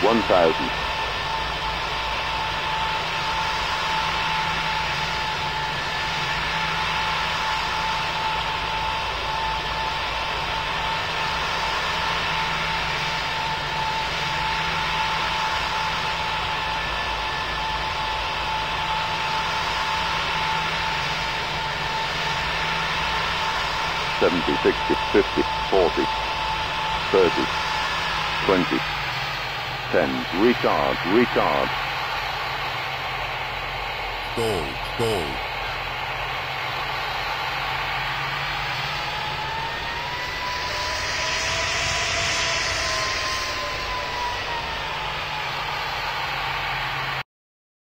1000. Seventy, sixty, fifty, forty, thirty, twenty, ten. Retard, retard. Stall, stall.